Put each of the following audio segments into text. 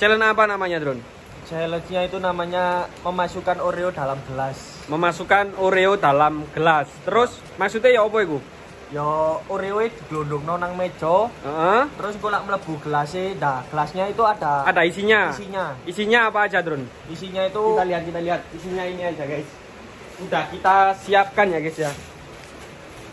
Challenge apa namanya, Drun? challenge-nya itu namanya memasukkan Oreo dalam gelas memasukkan Oreo dalam gelas. Terus maksudnya ya apa itu? yo Oreo itu digelondong nang meja Heeh. terus gue lak melebu gelasnya nah gelasnya itu ada Ada isinya. isinya Isinya apa aja, Drun? isinya itu Kita lihat, kita lihat. Isinya ini aja, guys. Udah kita siapkan ya, guys ya.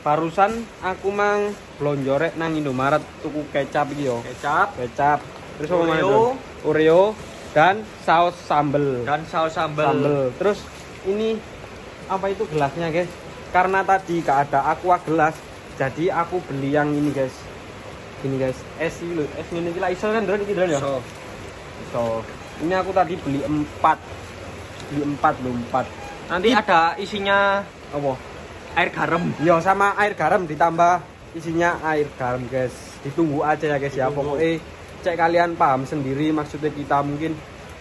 Barusan aku mang blonjorek nang Indomaret tuku kecap iki yo. kecap Kecap. Terus apa mana, Oreo. Oreo dan saus sambel. dan saus sambal sambel. Terus ini apa itu gelasnya, guys? Karena tadi gak ada aqua gelas, jadi aku beli yang ini, guys. Ini, guys. Es ini. Es ini lah iso kan, Drun iki ya? So, So, ini aku tadi beli empat, beli empat loh empat. nanti ada isinya Apa? air garam Yo sama air garam ditambah isinya air garam guys. Ditunggu aja ya guys ya. Pokoknya cek kalian paham sendiri maksudnya kita mungkin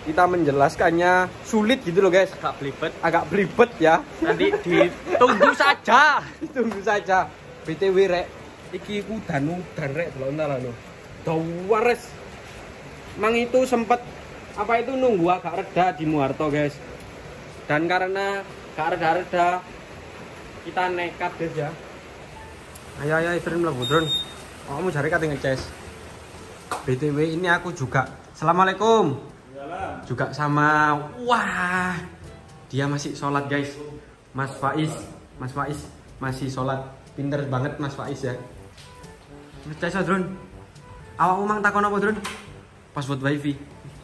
kita menjelaskannya sulit gitu loh guys. agak belibet Agak belibet ya. nanti ditunggu saja Tunggu saja. BTW rek, iki ku danu dan rek delok entar lho. Dawares. Mang itu sempet apa itu nunggu agak reda di Muarto, guys. Dan karena gak reda-reda kita nekat, guys ya. Ayo ayo istri mlebu, Drun. Kamu cari kate ngeces. BTW ini aku juga. Assalamualaikum. Juga sama wah. Dia masih sholat, guys. Mas Faiz, Mas Faiz masih sholat. Pinter banget Mas Faiz ya. Ngecas Drun. Awakmu mang takon apa, Drun? Password wifi.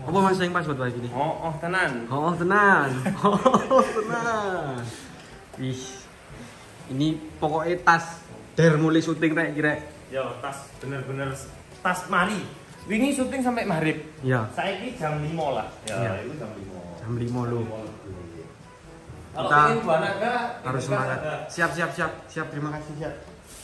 Apa mas yang password wifi ini? Oh, oh tenan. Oh, tenang. Oh, tenang. Ih. Ini pokoknya tas der mulai syuting rek kira. Yo, tas bener-bener tas mari. Wingi syuting sampai maghrib. Ya, Saiki jam 5 lah. Ya, Iya. itu jam 5. jam 5 lo. Kalau Kita ingin buah naga, Harus semangat. Siap, siap, siap. Siap, terima kasih, siap.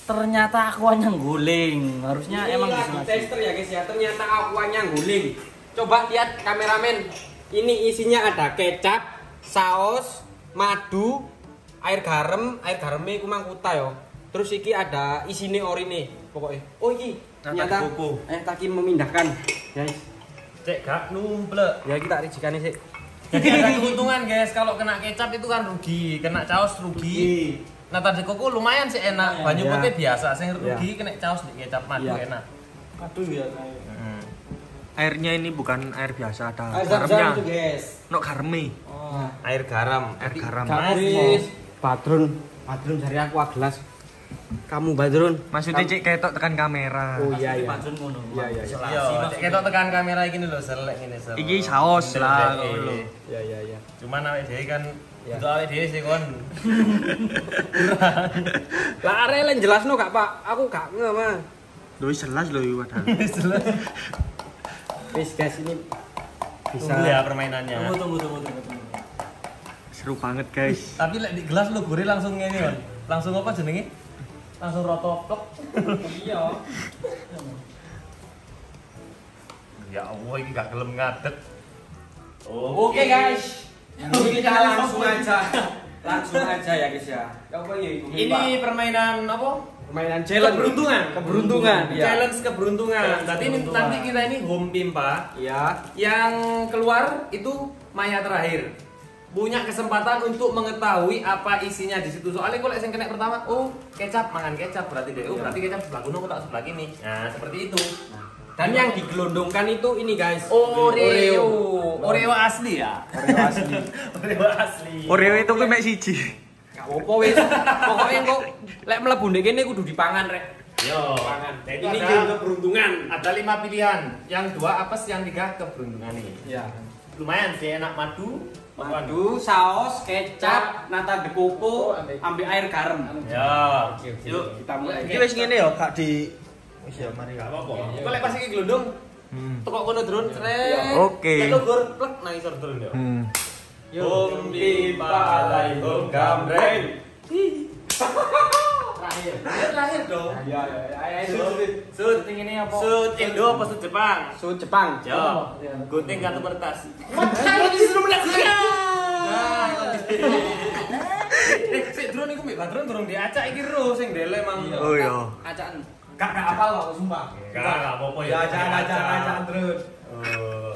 Ternyata aku hanya guling. Harusnya emang bisa masuk. tester ya guys ya. Ternyata akuanya guling. Coba lihat kameramen. Ini isinya ada kecap, saus, madu, air garam, air garamnya iku mang kuta yo. Terus iki ada isine orine pokoknya. Oh iki ternyata koko. eh taki memindahkan guys. Cek gak numplek. Ya kita rijikannya sih. Jadi ada keuntungan guys, kalau kena kecap itu kan rugi, kena caos rugi. Nah tadi koko lumayan sih enak, banyu Ya. putih biasa, sing Ya. rugi kena caos di kecap madu Ya. enak. Aduh ya. Hmm. airnya ini bukan air biasa ada Air zam-zam itu garamnya guys. no garame Oh. Air garam. air garam Guys, Badrun, Badrun dari aku gelas. Kamu Badrun. maksudnya cek ketok tekan kamera Oh iya iya. Patsun ngono. Iya, iya, iya. Maksudnya. kita tekan kamera gini loh, selek gini selek. Iki saus lah, Selek, ngono lho. iya. Iya iya iya. Cuman awake dhewe kan Ya. itu awake dhewe sih kon. Lah arek len jelasno gak, Pak? Aku gak nge, Mas. Loh jelas iki padahal. Wis guys ini bisa Tunggu ya permainannya. Tunggu tunggu tunggu tunggu tunggu. Seru banget guys. Tapi lek di gelas lu gurih langsung ngene kon. Langsung apa jenenge? Langsung rotoplek. Iya. Ya Allah ini gak gelem ngadeg. Oke guys. Ini kita langsung aja. Langsung aja ya guys ya. Apa ya? Ini permainan apa? permainan challenge Keberuntungan. Keberuntungan, ya. Challenge keberuntungan. Tapi ini keberuntungan. nanti kita ini home pimpa. Iya. Yang keluar itu maya terakhir. Punya kesempatan untuk mengetahui apa isinya di situ. Soalnya kalau yang kena pertama, oh kecap, mangan kecap berarti deh. Oh Iya. berarti kecap sebelah aku tak sebelah kini. Nah seperti itu. Dan yang digelondongkan itu ini guys. Oreo, Oreo asli ya. Oreo asli. Oreo asli. Oreo itu kuwi mek siji. Gak apa wis. Pokoknya kok lek mlebu ndek kene kudu dipangan rek. Yo, Pangan. Nah, itu Ini ada, keberuntungan. ada lima pilihan. Yang dua apes, yang tiga keberuntungan nih. Iya. Lumayan sih enak madu. Madu, saus, kecap, nata de coco, ambil air garam. Ya. Yuk, kita mulai. Iki wis ngene ya, Kak di wis ya mari Gak apa-apa. Kok lek pas iki glondong Tekok kono drone sret. Oke. Nek lu gor plek nang isor drone yo. Hmm. Hum pipa alai hum Terakhir. Terakhir dong. Iya, iya, iya. Sud. Sud. ini apa? Sud Indo apa Sud Jepang? Sud Jepang. Jo. Gunting kartu kertas. Eh, sik drone iku mbek drone durung diacak iki ro sing delek mang. Oh iya. Acaan. Gak gak apal kok sumpah. Gak gak apa-apa ya. Ajaan ajaan ajaan terus. Oh.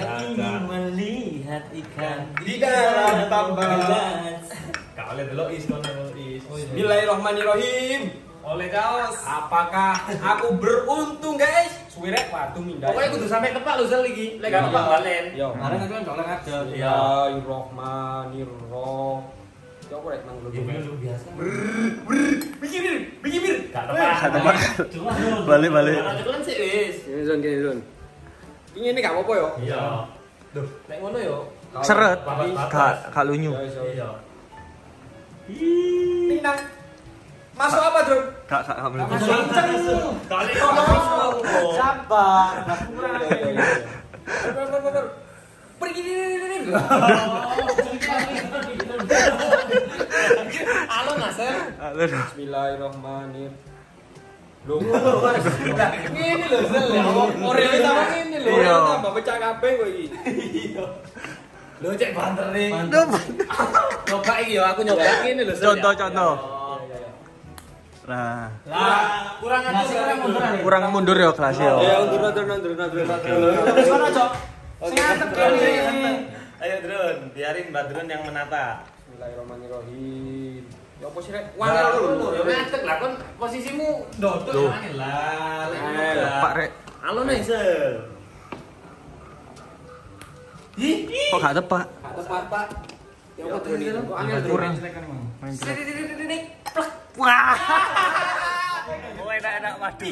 ingin melihat ikan Di dalam tambang. Oleh delok is kono is. Bismillahirrahmanirrahim. Oleh kaos. Apakah aku beruntung guys? Suwirek waduh mindah. Pokoknya kudu sampai tepak lho sel iki. Lek gak tepak balen. Yo, kemarin aku kan aja. Bismillahirrahmanirrahim. Ya apa rek nang Ya lu. biasa. Bikir, bikir. Gak tepak. Gak tepak. Balik balik. Gak tepak sih wis. Ini zon gini zon. Ini ini gak apa-apa yo. Iya. Duh, nek ngono yo. Seret. Gak gak lunyu. Iya. Minang. Masuk apa? Gak gak gak boleh. Masuk kenceng. Kali ngomong. Sabar. Pergi di Halo Nasir. Bismillahirrahmanirrahim. Lho, ngene lho, Sel. Oreo tambah ngene lho. Iya. Oreo tambah pecah kabeh iki. Lho cek banter nih. Coba iki yo aku nyoba ngene lho. Sel, ya. Contoh contoh. Nah, Lah, kurang kurang mundur. kurang mundur ya kelas ya. Ya, undur undur undur undur undur. Sono, Cok. Sing ngadep kene. Ayo drone, biarin Mbak Drone yang menata. Bismillahirrahmanirrahim. Ya apa sih, Rek? Wangel dulu. Ya ngadeg lah kon posisimu ndodok wangel lah. Eh, lah. Pak Rek, Halo nih, Sel. Ih, kok gak tepak? Gak tepat, Pak. Ya? Kok angel? Kurang. Wah. Oh enak-enak madu.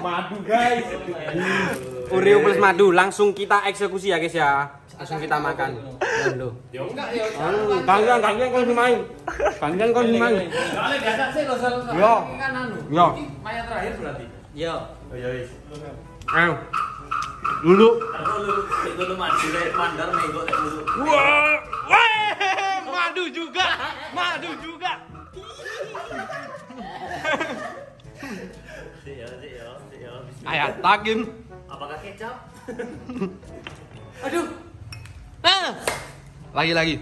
Madu, guys. Oreo plus madu langsung kita eksekusi ya, guys ya. Langsung kita makan. Loh. Ya enggak ya. Main. Kalian kan main. Soalnya biasa sih lo Sel. Yo. Ini kan anu. Yo. Maya terakhir berarti. Yo. Oh wis. Ayo. Dulu. Aku lu itu lu maju lek mandar nego lek lu. Wah, wah, madu juga, madu juga. Ya, ya, ya. Ayat takim. Apakah kecap? Aduh. Ah. Lagi lagi.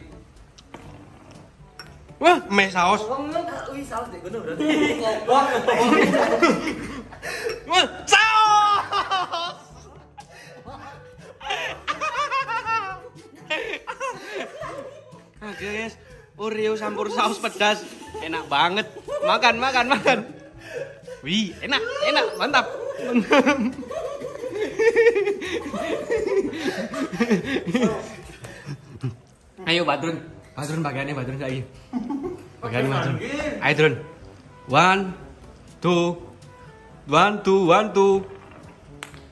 Wah, meh saus. Wah, saus. Oke guys, Oreo campur saus pedas, enak banget. Makan, makan, makan. Wih, enak, enak, mantap. Ayo Badrun, Badrun bagiannya Badrun lagi. Bagiannya Badrun. Ayo Drun. One, two, one, two, one, two.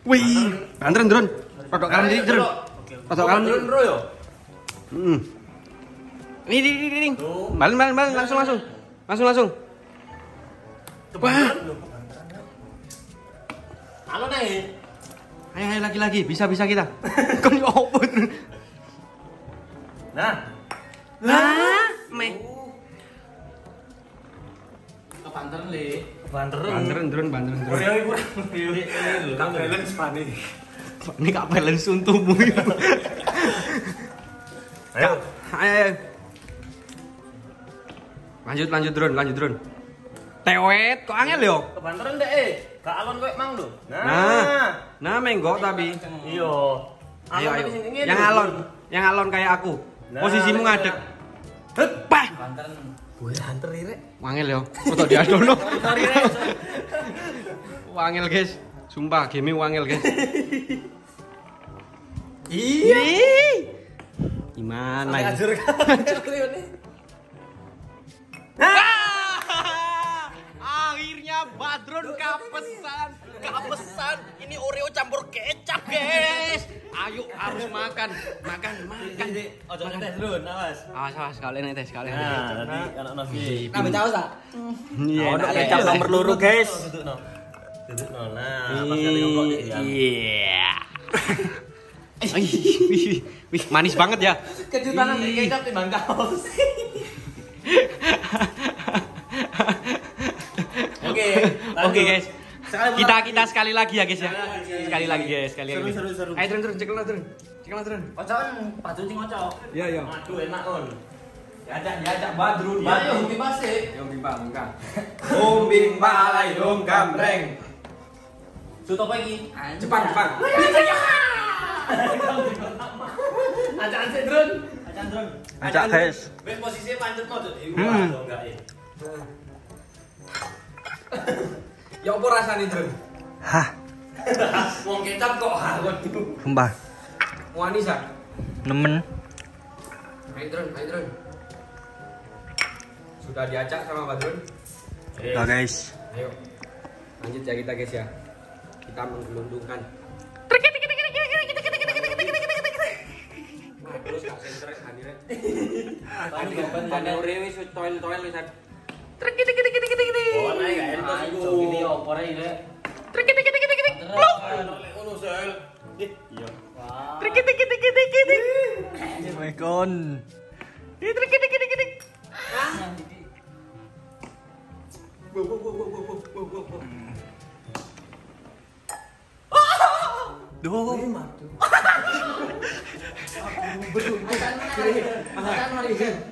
Wih, Badrun Drun. Rodok kalem dikit Drun. Rodok kalem dikit. Bro yo. Hmm. Ini, ini, ini, ini. Balen, balen, balen, langsung, langsung. Langsung, langsung. Wah. Halo nih. Ayo, ayo, lagi, lagi. Bisa, bisa kita. Kau ini apa, Drun? Nah, Lah, meh. Kebanter le. banter. Banteran, Drun, banteran. Oreo iku Oreo. Tak balance pane. Ini gak balance untukmu. Ayo. Ayo, ayo. Lanjut, lanjut, Drun, lanjut, Drun. Tewet, kok angel yo? Kebanteran deh, eh. Gak alon kowe mang lho. Nah, nah menggok tapi. Iya. Ayo, ayo. Yang alon, yang alon kayak aku. Nah, Posisimu lek- ngadeg. Het, pah. Banter. Gue hanter rek. Wangel yo. Foto diadono. Wangel, guys. Sumpah, game wangel, guys. Iya. Ih. Gimana ini? Ajur kan. Ah! Akhirnya Badrun kapesan, kapesan. Ini Oreo campur kecap, guys. Ayo harus makan, makan, makan. Ojo ngetes dulu, awas. Awas, awas, kalian tes kalian. Nah, nanti anak nasi. Nambah caos tak? Iya, Oh, kecap nomor loro, guys. Duduk no. Duduk no. Nah, pas kali ya. Iya. Wih, manis banget ya. Kejutan nanti kecap timbang kaos. Oke, Oke guys. Sekali Kita kita sekali lagi ya guys ya. Sekali lagi guys, sekali Seru, lagi. seru, seru. Ayo turun turun, ceklah turun. Ceklah turun. Ojo kan batu sing ojo. Iya, iya. Aduh, enak on. Diajak diajak Badrun, Ya, yo, bebas sih. Yo bimba, bimba. Om bimba layung gambreng. Suto apa iki? Jepang, Jepang. Ajaan sih, Drun. Acan drone. Ajak guys. Wes posisinya pancet mau tuh. Hmm. enggak ya. Ya apa rasanya, Drun? Hah, Wong kecap kok ha waduh. sumpah. Manis ah. Nemen. Ayo Drun, ayo Drun. Sudah diajak sama Badrun. Udah guys. Ayo. Lanjut ya kita guys ya. Kita menggelundungkan. Terus gak stres. Oh, entos iku. Ngono sel. Iya. Oh my god. Duh.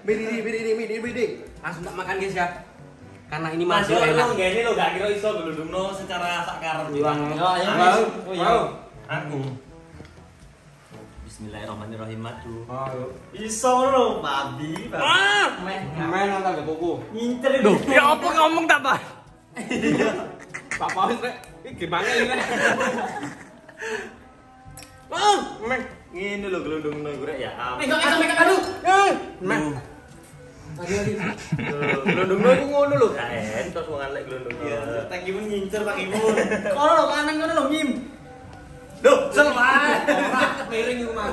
Berdiri, berdiri, berdiri, berdiri. Langsung tak makan guys ya. Karena ini Mas masih enak. lo gini lo gak kira iso gelundungno secara sakar Uang. Yo ayo. Wow, Oh, iya. wow. Aku. Bismillahirrahmanirrahim madu. Ayo. Iso lo, babi. Ah, Meh. main nonton gak kuku. Ngincer itu. Ya apa ngomong tak, Pak? Pak Paus rek. Ini gimana ini rek? Ah, meh. Ngene lo gelundungno gue ya. Megang, megang, megang. Aduh. Eh, meh. Gelundung lo iku ngono lho. Gak entos wong alek gelundung. Iya, tangi pun ngincer tangi pun. Kono lho kanan kono lho Mim. Duh, selesai. Miring iku mah.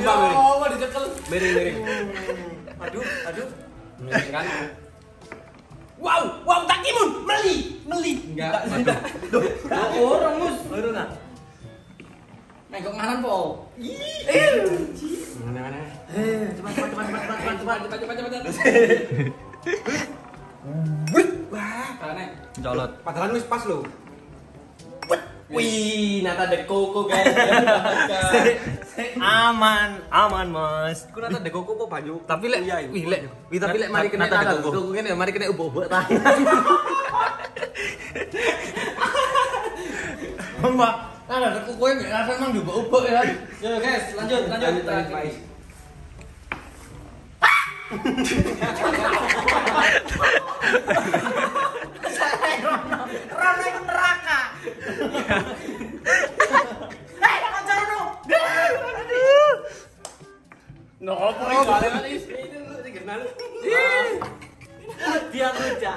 Ya Allah dicekel. Miring, miring. Aduh, aduh. Miring kan? Wow, wow takimun meli, meli. Enggak, enggak. Oh, orang mus. Baru nah. Nek kok nganan po. Mana-mana. Cepat cepat cepat cepat cepat cepat. Cepat, cepat, cepat, cepat. Wah, karena Colot. padahal wis pas lho. Wih, nata de koko guys. Aman, aman, Mas. Ku nata de koko apa banyu? Tapi lek, Iya, iya. wih lek, wih tapi lek mari kena Nata de koko. kene, mari kena ubuk-ubuk tangan. Mbak, nata de koko yang rasa emang diubuk-ubuk ya. Yo guys, lanjut lanjut. Is. Rono neraka. Hei, kok rono? No, apa iki kalian is? Dia ngejak.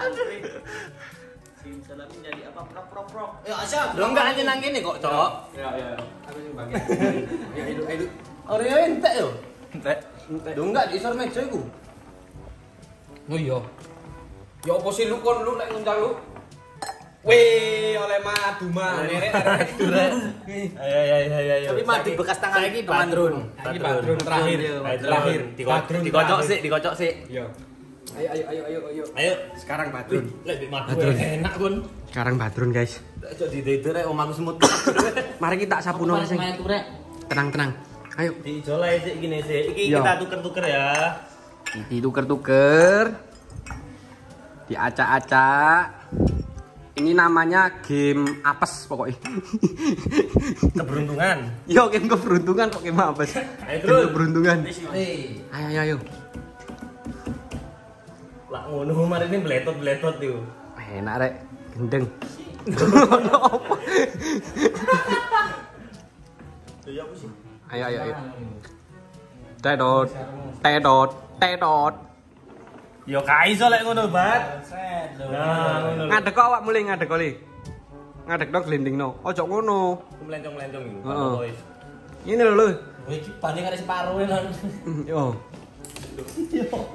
Simsalam menjadi apa prok prok prok. Ya asyik. Lo enggak aja nang kene kok, Cok. Ya, ya. Aku sing bangke. Ya, ayo, ayo. Oreo entek yo. Entek. Lo enggak di isor meja iku. Oh iya. Ya apa sih lu kon lu lek nguncang lu? Wih, oleh madu mah. Nerek Ayo ayo ayo ayo. Tapi madu bekas tangan Badrun. Ini Badrun terakhir. Terakhir. Dikocok sih, dikocok sih. Yo. Ayo, ayo, ayo, ayo, ayo. Ayo. Sekarang Badrun. Lebih. Badrun. Enak pun. Sekarang Badrun, guys. Cok di dede rek omahku semut. Mari kita sapu nol sing. Main turek. Tenang, tenang. Ayo. Dijolai sih gini sih. Iki Iya. kita tuker-tuker ya. Dituker-tuker. Diacak-acak. Ini namanya game apes pokoknya. Keberuntungan. Yo, game keberuntungan kok game apes. Ayo, Game keberuntungan. Hei. Ayo, ayo, ayo. Lah ngono mari ini beletot-beletot tuh. Enak rek, gendeng. Ono apa? Ya apa sih? Ayo, ayo, ayo. Tedot, tedot, tedot. Yo kai iso lek ngono, Bat. Nah, ngono. Ngadek kok awak mulai ngadek kali. Ngadek dong gelinding no. Ojo ngono. Melencong-melencong iki. Heeh. Boys. Ini lho lho. Iki bane kare separo lan. Yo.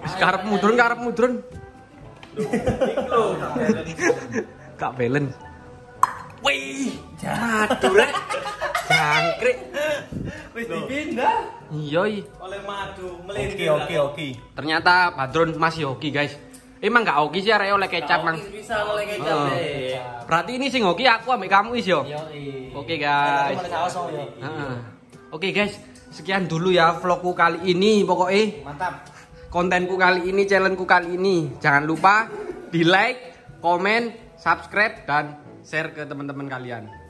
Sekarep mudrun karep mudrun. Kak Belen. Wih, aduh rek. Jangkrik. Wis dipindah Iya, iya. oleh madu Oke melintir. oke oke. Ternyata Badrun masih hoki, guys. Emang nggak hoki sih arek oleh kecap, Mang. Bisa oleh kecap Oh. deh. Berarti ini sing hoki aku ambek kamu is yo. Yo i. Oke, guys. Heeh. Oke, guys. Sekian dulu ya vlogku kali ini. Pokoknya Mantap. Kontenku kali ini, challengeku kali ini. Jangan lupa di like, komen, subscribe dan share ke teman-teman kalian.